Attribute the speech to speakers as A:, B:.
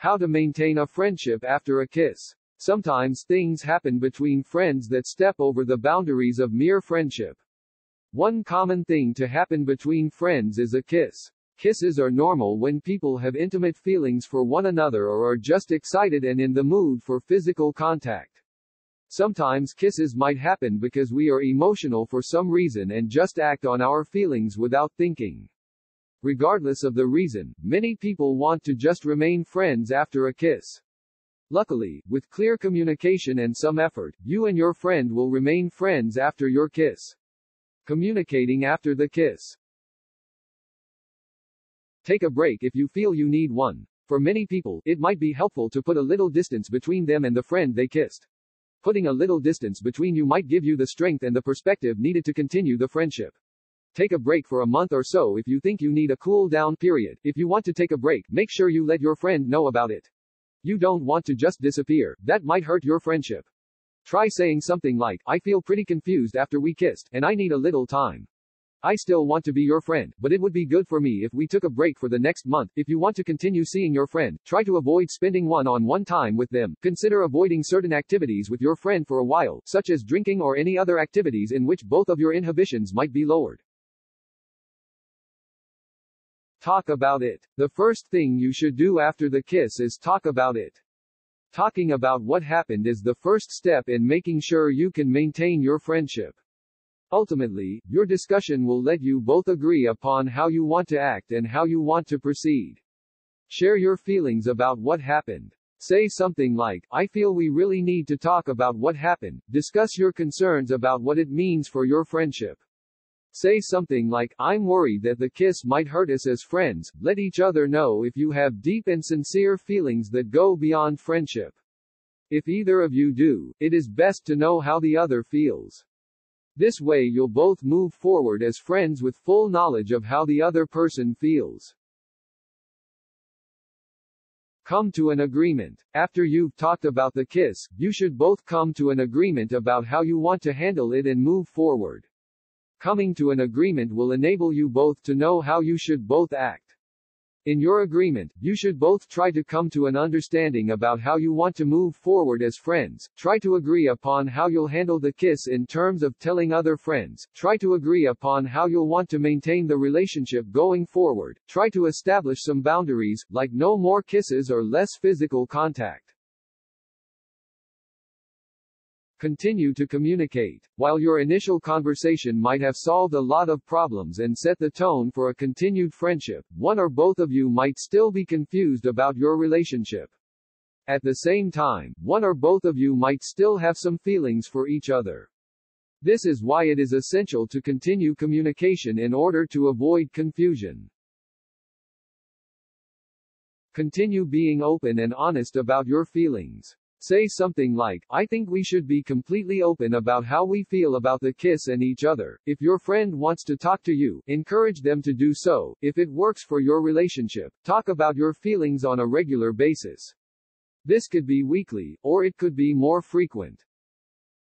A: How to maintain a friendship after a kiss. Sometimes things happen between friends that step over the boundaries of mere friendship. One common thing to happen between friends is a kiss. Kisses are normal when people have intimate feelings for one another or are just excited and in the mood for physical contact. Sometimes kisses might happen because we are emotional for some reason and just act on our feelings without thinking. Regardless of the reason, many people want to just remain friends after a kiss. Luckily, with clear communication and some effort, you and your friend will remain friends after your kiss. Communicating after the kiss. Take a break if you feel you need one. For many people, it might be helpful to put a little distance between them and the friend they kissed. Putting a little distance between you might give you the strength and the perspective needed to continue the friendship. Take a break for a month or so if you think you need a cool down period. If you want to take a break, make sure you let your friend know about it. You don't want to just disappear, that might hurt your friendship. Try saying something like, I feel pretty confused after we kissed, and I need a little time. I still want to be your friend, but it would be good for me if we took a break for the next month. If you want to continue seeing your friend, try to avoid spending one on one time with them. Consider avoiding certain activities with your friend for a while, such as drinking or any other activities in which both of your inhibitions might be lowered. Talk about it. The first thing you should do after the kiss is talk about it. Talking about what happened is the first step in making sure you can maintain your friendship. Ultimately, your discussion will let you both agree upon how you want to act and how you want to proceed. Share your feelings about what happened. Say something like, I feel we really need to talk about what happened. Discuss your concerns about what it means for your friendship. Say something like, I'm worried that the kiss might hurt us as friends. Let each other know if you have deep and sincere feelings that go beyond friendship. If either of you do, it is best to know how the other feels. This way you'll both move forward as friends with full knowledge of how the other person feels. Come to an agreement. After you've talked about the kiss, you should both come to an agreement about how you want to handle it and move forward. Coming to an agreement will enable you both to know how you should both act. In your agreement, you should both try to come to an understanding about how you want to move forward as friends. Try to agree upon how you'll handle the kiss in terms of telling other friends. Try to agree upon how you'll want to maintain the relationship going forward. Try to establish some boundaries, like no more kisses or less physical contact. Continue to communicate. While your initial conversation might have solved a lot of problems and set the tone for a continued friendship, one or both of you might still be confused about your relationship. At the same time, one or both of you might still have some feelings for each other. This is why it is essential to continue communication in order to avoid confusion. Continue being open and honest about your feelings. Say something like, I think we should be completely open about how we feel about the kiss and each other. If your friend wants to talk to you, encourage them to do so. If it works for your relationship, talk about your feelings on a regular basis. This could be weekly, or it could be more frequent.